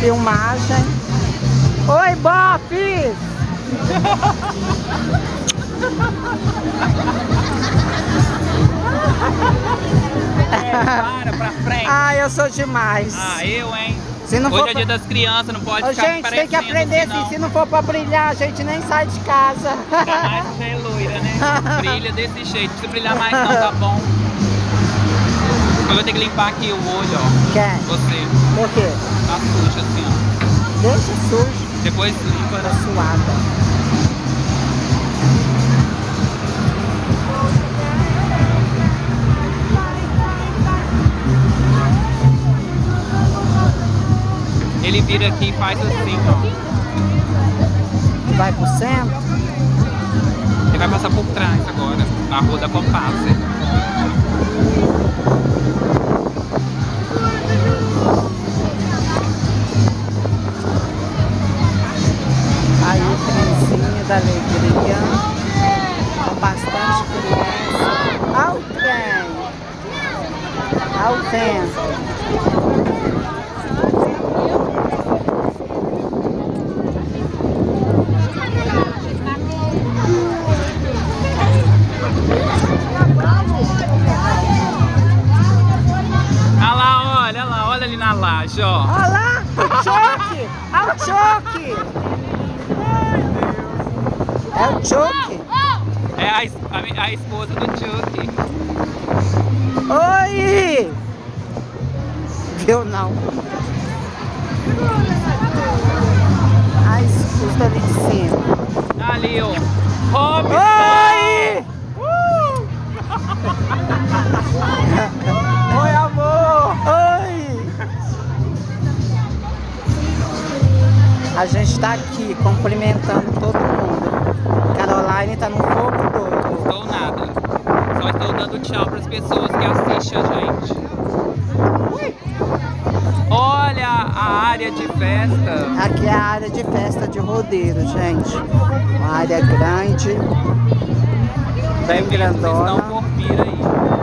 filmagem. Oi, Bofes! Para, pra frente. Ah, eu sou demais. Ah, eu, hein? Se não Hoje for é dia das crianças, não pode Ô, ficar gente, tem que aprender assim. Se não for pra brilhar, a gente nem sai de casa. Mais é loira, né? Brilha desse jeito. Se brilhar mais não, tá bom. Eu vou ter que limpar aqui o olho, ó. Quer? Você. Por quê? Tá sujo assim, ó. Deixa sujo, Depois limpa. tá suada. Ele vira aqui e faz assim, ó. Vai pro centro. Ele vai passar por trás agora. A rua da Compasse. Da alegria. Com bastante criança. Ao trem. Ao vento. Lá, olha lá, olha ali na laje, ó. Olha lá, o choque! Olha o choque! É o choque! É a, a, a esposa do Chuck. Oi! Viu não? A escuta ali de cima. Ali, ó. Robson! Oi! Oi, amor! Oi! A gente tá aqui cumprimentando todo mundo. Tchau para as pessoas que assistem a gente. Olha a área de festa. Aqui é a área de festa de rodeiro, gente. Uma área grande, bem Eventos estão grandona. por vir aí.